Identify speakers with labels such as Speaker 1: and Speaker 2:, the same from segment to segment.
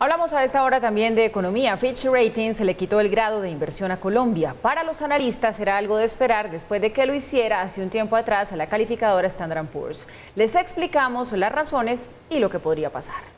Speaker 1: Hablamos a esta hora también de economía. Fitch Ratings le quitó el grado de inversión a Colombia. Para los analistas era algo de esperar después de que lo hiciera hace un tiempo atrás a la calificadora Standard Poor's. Les explicamos las razones y lo que podría pasar.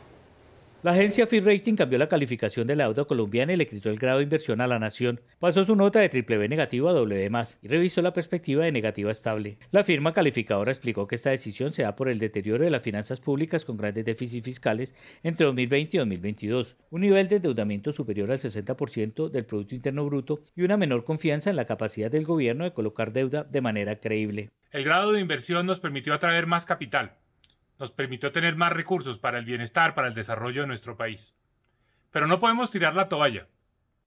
Speaker 2: La agencia Fitch Rating cambió la calificación de la deuda colombiana y le quitó el grado de inversión a la nación. Pasó su nota de triple B negativo a B y revisó la perspectiva de negativa estable. La firma calificadora explicó que esta decisión se da por el deterioro de las finanzas públicas con grandes déficits fiscales entre 2020 y 2022, un nivel de endeudamiento superior al 60% del Producto Interno Bruto y una menor confianza en la capacidad del gobierno de colocar deuda de manera creíble.
Speaker 3: El grado de inversión nos permitió atraer más capital nos permitió tener más recursos para el bienestar, para el desarrollo de nuestro país. Pero no podemos tirar la toalla.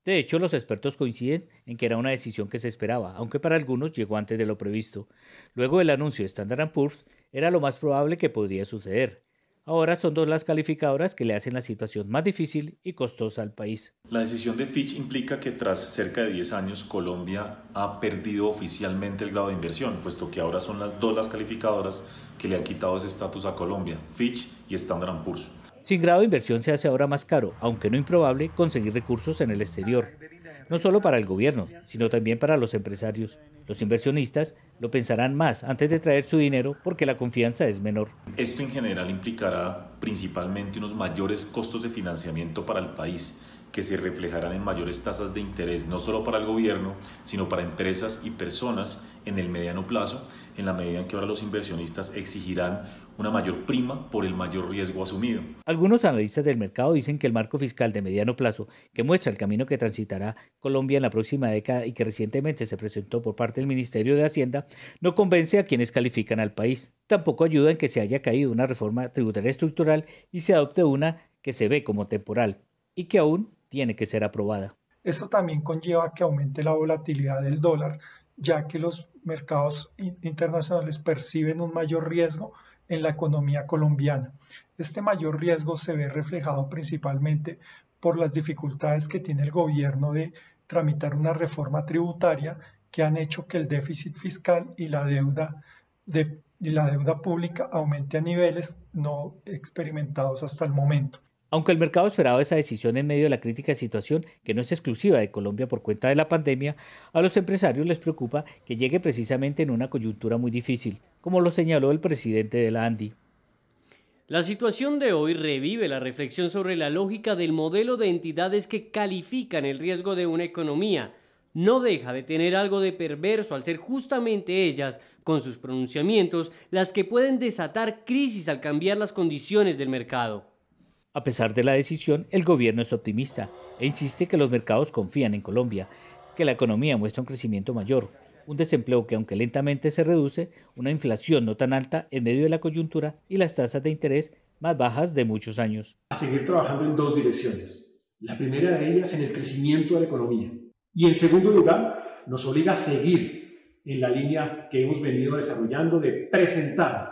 Speaker 2: De hecho, los expertos coinciden en que era una decisión que se esperaba, aunque para algunos llegó antes de lo previsto. Luego del anuncio de Standard Poor's, era lo más probable que podría suceder. Ahora son dos las calificadoras que le hacen la situación más difícil y costosa al país.
Speaker 4: La decisión de Fitch implica que tras cerca de 10 años Colombia ha perdido oficialmente el grado de inversión, puesto que ahora son las dos las calificadoras que le han quitado ese estatus a Colombia, Fitch y Standard Poor's.
Speaker 2: Sin grado de inversión se hace ahora más caro, aunque no improbable, conseguir recursos en el exterior no solo para el gobierno, sino también para los empresarios. Los inversionistas lo pensarán más antes de traer su dinero porque la confianza es menor.
Speaker 4: Esto en general implicará principalmente unos mayores costos de financiamiento para el país que se reflejarán en mayores tasas de interés, no solo para el gobierno, sino para empresas y personas en el mediano plazo, en la medida en que ahora los inversionistas exigirán una mayor prima por el mayor riesgo asumido.
Speaker 2: Algunos analistas del mercado dicen que el marco fiscal de mediano plazo, que muestra el camino que transitará Colombia en la próxima década y que recientemente se presentó por parte del Ministerio de Hacienda, no convence a quienes califican al país. Tampoco ayuda en que se haya caído una reforma tributaria estructural y se adopte una que se ve como temporal y que aún tiene que ser aprobada.
Speaker 5: Esto también conlleva que aumente la volatilidad del dólar, ya que los mercados internacionales perciben un mayor riesgo en la economía colombiana. Este mayor riesgo se ve reflejado principalmente por las dificultades que tiene el gobierno de tramitar una reforma tributaria que han hecho que el déficit fiscal y la deuda y la deuda pública aumente a niveles no experimentados hasta el momento.
Speaker 2: Aunque el mercado esperaba esa decisión en medio de la crítica situación, que no es exclusiva de Colombia por cuenta de la pandemia, a los empresarios les preocupa que llegue precisamente en una coyuntura muy difícil, como lo señaló el presidente de la ANDI.
Speaker 6: La situación de hoy revive la reflexión sobre la lógica del modelo de entidades que califican el riesgo de una economía. No deja de tener algo de perverso al ser justamente ellas, con sus pronunciamientos, las que pueden desatar crisis al cambiar las condiciones del mercado.
Speaker 2: A pesar de la decisión, el gobierno es optimista e insiste que los mercados confían en Colombia, que la economía muestra un crecimiento mayor, un desempleo que aunque lentamente se reduce, una inflación no tan alta en medio de la coyuntura y las tasas de interés más bajas de muchos años.
Speaker 7: A seguir trabajando en dos direcciones. La primera de ellas en el crecimiento de la economía. Y en segundo lugar, nos obliga a seguir en la línea que hemos venido desarrollando de presentar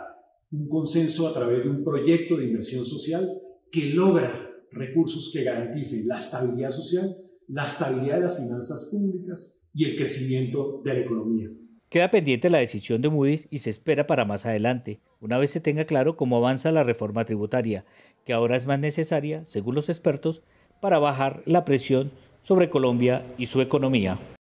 Speaker 7: un consenso a través de un proyecto de inversión social que logra recursos que garanticen la estabilidad social, la estabilidad de las finanzas públicas y el crecimiento de la economía.
Speaker 2: Queda pendiente la decisión de Moody's y se espera para más adelante, una vez se tenga claro cómo avanza la reforma tributaria, que ahora es más necesaria, según los expertos, para bajar la presión sobre Colombia y su economía.